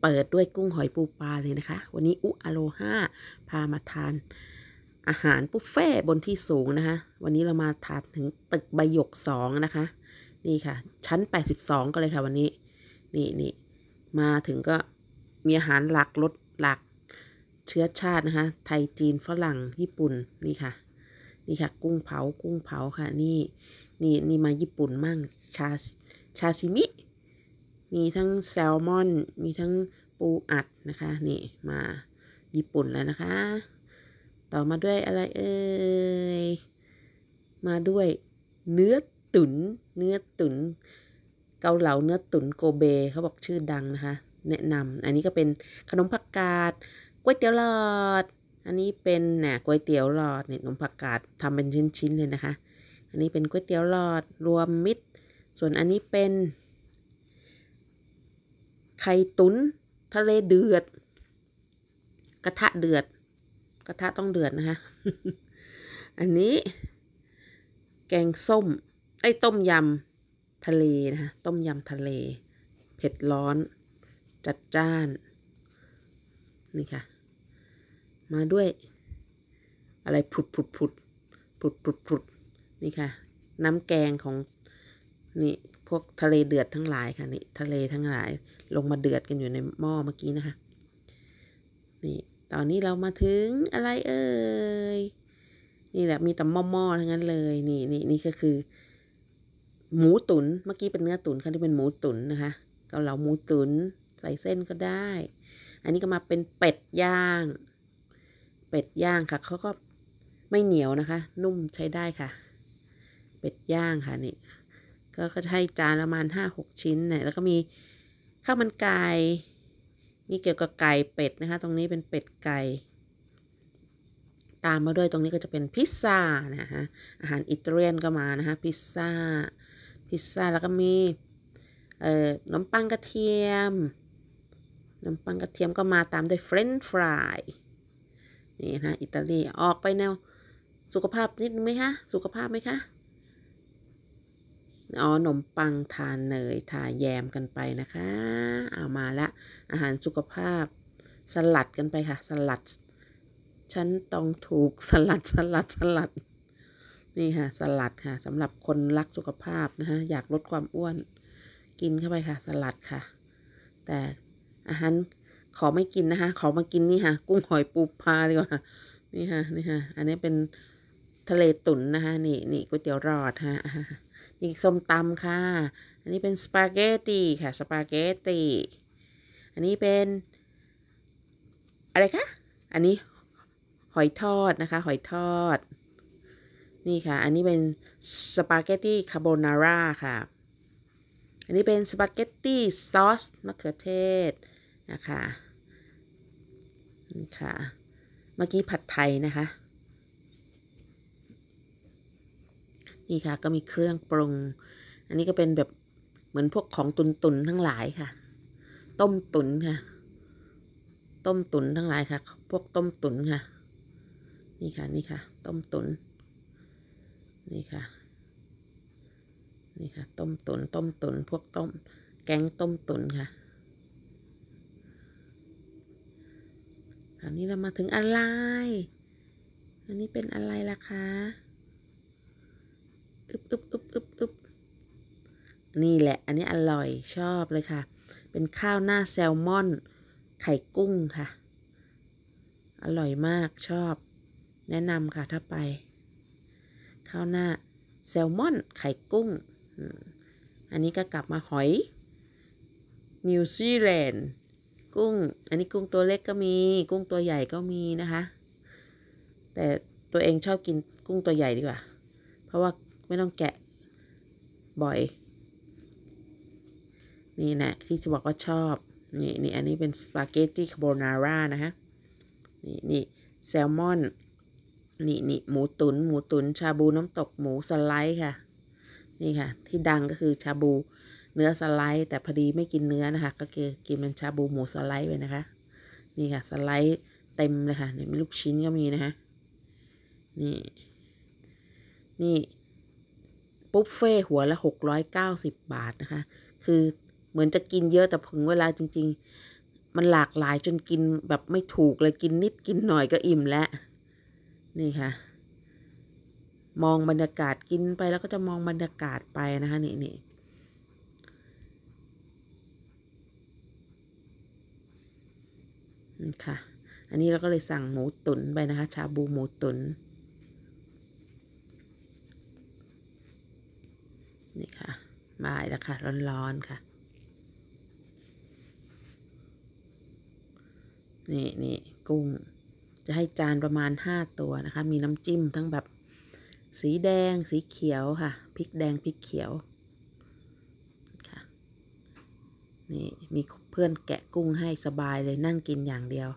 เปิดด้วยกุ้งหอยปูปลาเลยนะคะ วันนี้อุอโลฮาพามาทานอาหารบุฟเฟ่บนที่สูงนะคะ วันนี้เรามาทานถึงตึกใบหยกสองนะคะ นี่ค่ะ ชั้น 82 ก็เลยค่ะวันนี้ นี่นี่มาถึงก็มีอาหารหลักรสหลักเชื้อชาตินะคะ ไทยจีนฝรั่งญี่ปุ่นนี่ค่ะ นี่ค่ะ กุ้งเผากุ้งเผาค่ะ นี่นี่นี่มาญี่ปุ่นมั่งชาชาซิมิ มีทั้งแซลมอน มีทั้งปูอัดนะคะ นี่มาญี่ปุ่นแล้วนะคะ ต่อมาด้วยอะไรเอ่ย มาด้วยเนื้อตุน๋นเนื้อตุน๋นเกาเหลาเนื้อตุ๋นโกเบเขาบอกชื่อดังนะคะ แนะนำอันนี้ก็เป็นขนมผักกาดก๋วยเตี๋ยวหลอด อันนี้เป็นเนี่ยก๋วยเตี๋ยวหลอดเนี่ยขนมผักกาดทำเป็นชิ้นๆเลยนะคะ อันนี้เป็นก๋วยเตี๋ยวหลอดรวมมิตร ส่วนอันนี้เป็น ไข่ตุนทะเลเดือด กระทะเดือด กระทะต้องเดือดนะคะ อันนี้ แกงส้ม ไอ้ต้มยำทะเลนะคะ ต้มยำทะเล เผ็ดร้อน จัดจ้าน นี่ค่ะ มาด้วย อะไรผุดผุดผุดผุดผุดผุดนี่ค่ะ น้ำแกงของนี่ พวกทะเลเดือดทั้งหลายค่ะนี่ทะเลทั้งหลายลงมาเดือดกันอยู่ในหม้อเมื่อกี้นะคะ นี่ตอนนี้เรามาถึงอะไรเอ่ยนี่แหละมีแต่หม้อๆทั้งนั้นเลย นี่นี่นี่ก็คือ หมูตุน๋นเมื่อกี้เป็นเนื้อตุ๋นค่ะที่เป็นหมูตุ๋นนะคะเกาเหลาหมูตุ๋นใส่เส้นก็ได้ อันนี้ก็มาเป็นเป็ดย่าง เป็ดย่างค่ะเขาก็ไม่เหนียวนะคะ นุ่มใช้ได้ค่ะ เป็ดย่างค่ะนี่ ก็ก็จะให้จานประมาณห้าหกชิ้นเนี่ยแล้วก็มีข้าวมันไก่มีเกี่ยวกับไก่เป็ดนะคะ ตรงนี้เป็นเป็ดไก่ ตามมาด้วยตรงนี้ก็จะเป็นพิซซ่านะคะอาหารอิตาเลียนก็มานะคะพิซซ่าพิซซ่าแล้วก็มีเอ่อน้ำปังกระเทียมน้ำปังกระเทียมก็มาตามด้วยเฟรนช์ฟรายนี่นะอิตาลีออกไปแนวสุขภาพนิดไหมคะสุขภาพไหมคะ อ๋อขนมปังทานเนยทาแยมกันไปนะคะ เอามาละ อาหารสุขภาพ สลัดกันไปค่ะ สลัด ฉันต้องถูกสลัดสลัดสลัด นี่ค่ะ สลัดค่ะสำหรับคนรักสุขภาพนะคะอยากลดความอ้วน กินเข้าไปค่ะ สลัดค่ะ แต่อาหารขอไม่กินนะคะ ขอมากินนี่ค่ะ กุ้งหอยปูปลาดีกว่า นี่ค่ะ นี่ค่ะ อันนี้เป็นทะเลตุ๋นนะคะ นี่นี่ก๋วยเตี๋ยวรอดฮะ นี่ส้มตำค่ะ อันนี้เป็นสปาเกตตีค่ะ สปาเกตตีอันนี้เป็น อะไรคะ อันนี้หอยทอดนะคะ หอยทอด นี่ค่ะ อันนี้เป็นสปาเกตตีคาโบนาร่าค่ะ อันนี้เป็นสปาเกตตีซอสมะเขือเทศนะคะนี่ค่ะ เมื่อกี้ผัดไทยนะคะ นี่ค่ะ ก็มีเครื่องปรุง อันนี้ก็เป็นแบบเหมือนพวกของตุ๋นตุ๋นทั้งหลายค่ะ ต้มตุนค่ะ ต้มตุนทั้งหลายค่ะ พวกต้มตุนค่ะ นี่ค่ะ นี่ค่ะ ต้มตุน นี่ค่ะ นี่ค่ะ ต้มตุน ต้มตุน พวกต้ม แกงต้มตุนค่ะอันนี้เรามาถึงอะไร อันนี้เป็นอะไรล่ะคะ อึบอึบอึบอึบอึบนี่แหละ อันนี้อร่อยชอบเลยค่ะ เป็นข้าวหน้าแซลมอน ไข่กุ้งค่ะ อร่อยมากชอบ แนะนำค่ะถ้าไป ข้าวหน้าแซลมอนไข่กุ้ง อันนี้ก็กลับมาหอย นิวซีแลนด์กุ้ง อันนี้กุ้งตัวเล็กก็มี กุ้งตัวใหญ่ก็มีนะคะ แต่ตัวเองชอบกินกุ้งตัวใหญ่ดีกว่า เพราะว่า ไม่ต้องแกะบ่อย นี่นะที่จะบอกว่าชอบ นี่นี่อันนี้เป็นสปาเกตตี้คาโบนาร่านะคะนี่นี่แซลมอน นี่นี่หมูตุน๋นหมูตุน๋นชาบูน้ำตกหมูสไลด์ค่ะ นี่ค่ะ ที่ดังก็คือชาบูเนื้อสไลด์แต่พอดีไม่กินเนื้อนะคะ ก็คือกินเป็นชาบูหมูสไลด์ไปนะคะ นี่ค่ะสไลด์เต็มเลยค่ะนี่มีลูกชิ้นก็มีนะคะนี่ นี่ บุฟเฟ่หัวละหกร้อยเก้าสิบบาทนะคะ คือเหมือนจะกินเยอะแต่ถึงเวลาจริง ๆ มันหลากหลายจนกินแบบไม่ถูกเลยกินนิดกินหน่อยก็อิ่มแล้ว นี่ค่ะ มองบรรยากาศกินไปแล้วก็จะมองบรรยากาศไปนะคะนี่นี่นี่ค่ะ อันนี้เราก็เลยสั่งหมูตุ๋นไปนะคะ ชาบูหมูตุ๋น นี่ค่ะมายแล้วค่ะ ร้อนๆค่ะ นี่นี่กุ้ง จะให้จานประมาณห้าตัวนะคะ มีน้ำจิ้มทั้งแบบสีแดงสีเขียวค่ะพริกแดงพริกเขียวค่ะนี่มีเพื่อนแกะกุ้งให้สบายเลยนั่งกินอย่างเดียว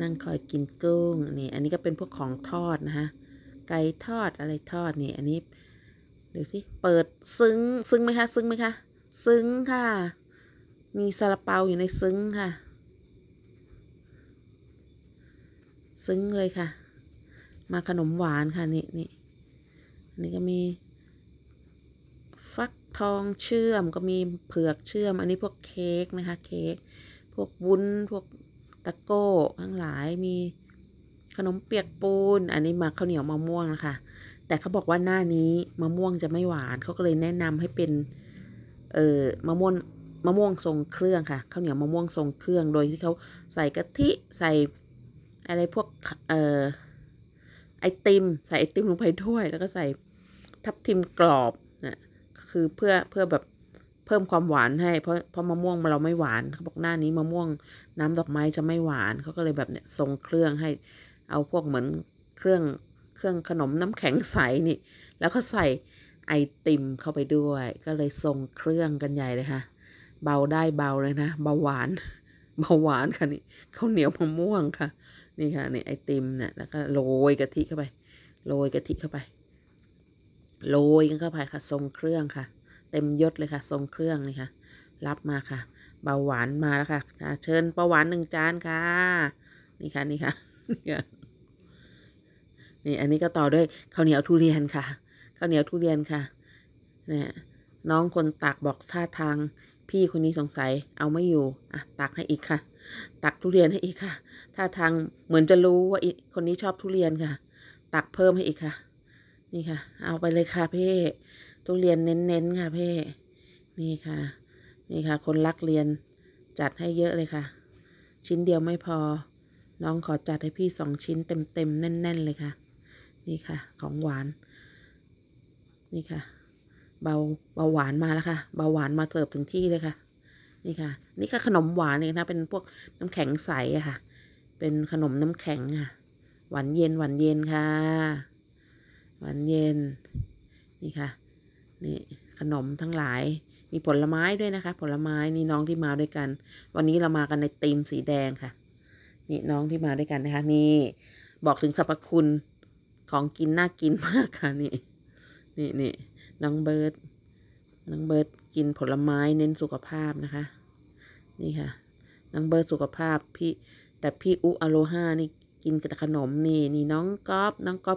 นั่งคอยกินกุ้งนี่อันนี้ก็เป็นพวกของทอดนะคะ ไก่ทอดอะไรทอดนี่อันนี้ดูสิเปิดซึ้งซึ้งไหมคะซึ้งไหมคะซึ้งค่ะ มีซาลาเปาอยู่ในซึ้งค่ะ ซึ้งเลยค่ะ มาขนมหวานค่ะนี่นี่อันนี้ก็มี ฟักทองเชื่อมก็มีเผือกเชื่อม อันนี้พวกเค้กนะคะเค้กพวกวุ้นพวกตะโก้ทั้งหลายมี ขนมเปียกปูน อันนี้มาข้าวเหนียวมะม่วงนะคะ แต่เขาบอกว่าหน้านี้มะม่วงจะไม่หวาน เขาก็เลยแนะนำให้เป็น เอ่อมะม่วงมะม่วงทรงเครื่องค่ะข้าวเหนียวมะม่วงทรงเครื่อง โดยที่เขาใส่กะทิใส่อะไรพวกเอ่อไอติม ใส่ไอติมลงไปด้วย แล้วก็ใส่ทับทิมกรอบนะคือเพื่อเพื่อแบบเพิ่มความหวานให้ เพราะเพราะมะม่วงเราไม่หวานเขาบอกหน้านี้มะม่วงน้ำดอกไม้จะไม่หวานเขาก็เลยแบบเนี่ยทรงเครื่องให้ เอาพวกเหมือนเครื่องเครื่องขนมน้ำแข็งใสนี่ แล้วก็ใส่ไอติมเข้าไปด้วย ก็เลยทรงเครื่องกันใหญ่เลยค่ะ เบาได้เบาเลยนะเบาหวานเบาหวานค่ะนี่ข้าวเหนียวมะม่วงค่ะ นี่ค่ะนี่ไอติมเนี่ยแล้วก็โรยกะทิเข้าไปโรยกะทิเข้าไปโรยกันเข้าไปค่ะ ทรงเครื่องค่ะ เต็มยศเลยค่ะ ทรงเครื่องนี่ค่ะ รับมาค่ะเบาหวานมาแล้วค่ะ เชิญประหวานหนึ่งจานค่ะ นี่ค่ะนี่ค่ะ นี่อันนี้ก็ต่อด้วยข้าวเหนียวทุเรียนค่ะข้าวเหนียวทุเรียนค่ะเนี่ยน้องคนตักบอกท่าทาง พี่คนนี้สงสัยเอาไม่อยู่อะตักให้อีกค่ะ ตักทุเรียนให้อีกค่ะท่าทางเหมือนจะรู้ว่าคนนี้ชอบทุเรียนค่ะ ตักเพิ่มให้อีกค่ะ นี่ค่ะ เอาไปเลยค่ะพี่ทุเรียนเน้นๆค่ะพี่นี่ค่ะ นี่ค่ะ คนรักเรียนจัดให้เยอะเลยค่ะ ชิ้นเดียวไม่พอ น้องขอจัดให้พี่สองชิ้นเต็มๆแน่น ๆ เลยค่ะ นี่ค่ะ ของหวาน นี่ค่ะ เบาเบาหวานมาแล้วค่ะ เบาหวานมาเสิร์ฟถึงที่เลยค่ะ นี่ค่ะ นี่ก็ขนมหวานนี่นะ เป็นพวกน้ำแข็งใสอะค่ะ เป็นขนมน้ำแข็งค่ะ หวานเย็นหวานเย็นค่ะ หวานเย็น นี่ค่ะ นี่ขนมทั้งหลายมีผลไม้ด้วยนะคะ ผลไม้นี่น้องที่มาด้วยกัน วันนี้เรามากันในธีมสีแดงค่ะ นี่น้องที่มาด้วยกันนะคะ นี่ บอกถึงสรรพคุณของกินน่ากินมากค่ะนี่นี่นี่น้องเบิร์ดน้องเบิร์ดกินผลไม้เน้นสุขภาพนะคะ นี่ค่ะน้องเบิร์ดสุขภาพพี่แต่พี่อุอโลฮานี่กินแต่ขนมนี่นี่น้องก๊อฟน้องก๊อฟ